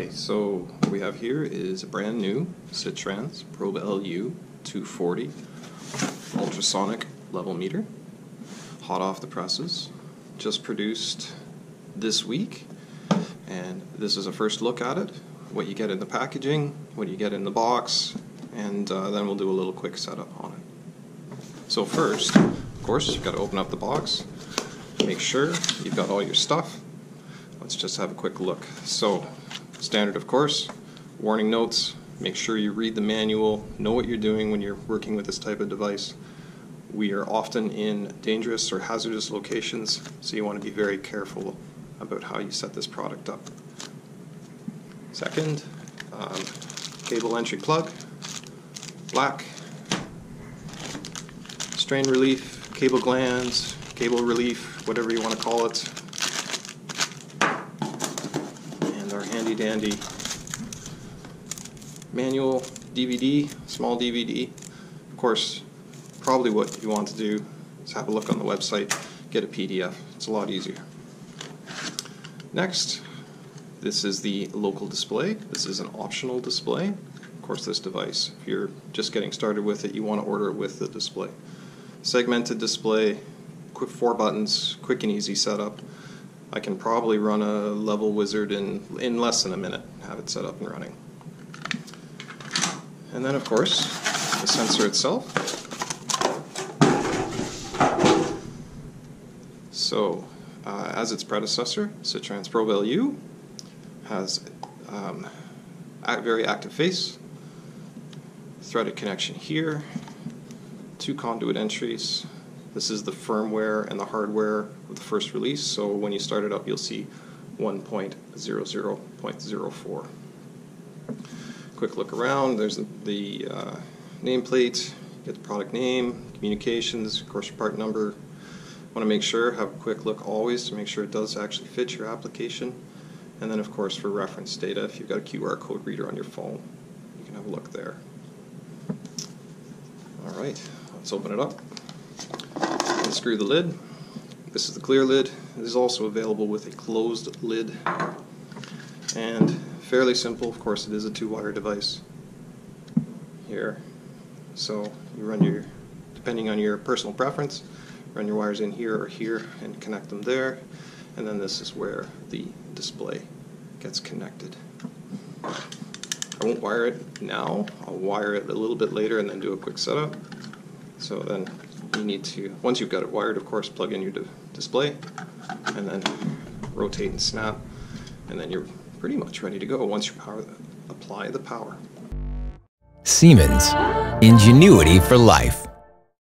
Okay, so what we have here is a brand new SITRANS Probe LU 240 ultrasonic level meter, hot off the presses, just produced this week, and this is a first look at it, what you get in the packaging, what you get in the box, and uh, then we'll do a little quick setup on it. So first, of course, you've got to open up the box, make sure you've got all your stuff. Let's just have a quick look. So Standard, of course. Warning notes. Make sure you read the manual, know what you're doing when you're working with this type of device. We are often in dangerous or hazardous locations, so you want to be very careful about how you set this product up. Second, um, cable entry plug, black, strain relief, cable glands, cable relief, whatever you want to call it, handy dandy manual DVD, small DVD. Of course, probably what you want to do is have a look on the website, get a PDF. It's a lot easier. Next, this is the local display. This is an optional display. Of course, this device, if you're just getting started with it, you want to order it with the display. Segmented display, quick four buttons, quick and easy setup. I can probably run a level wizard in, in less than a minute, have it set up and running. And then of course, the sensor itself. So, uh, as its predecessor, Sitrans Probe LU has um, a very active face, threaded connection here, two conduit entries, this is the firmware and the hardware of the first release, so when you start it up, you'll see 1.00.04. Quick look around, there's the, the uh, nameplate, get the product name, communications, of course your part number. Want to make sure, have a quick look always to make sure it does actually fit your application. And then of course for reference data, if you've got a QR code reader on your phone, you can have a look there. Alright, let's open it up unscrew the lid. This is the clear lid. It is also available with a closed lid. And fairly simple, of course it is a two-wire device here. So you run your, depending on your personal preference, run your wires in here or here and connect them there. And then this is where the display gets connected. I won't wire it now. I'll wire it a little bit later and then do a quick setup. So then you need to, once you've got it wired, of course, plug in your display and then rotate and snap, and then you're pretty much ready to go once you power, apply the power. Siemens, ingenuity for life.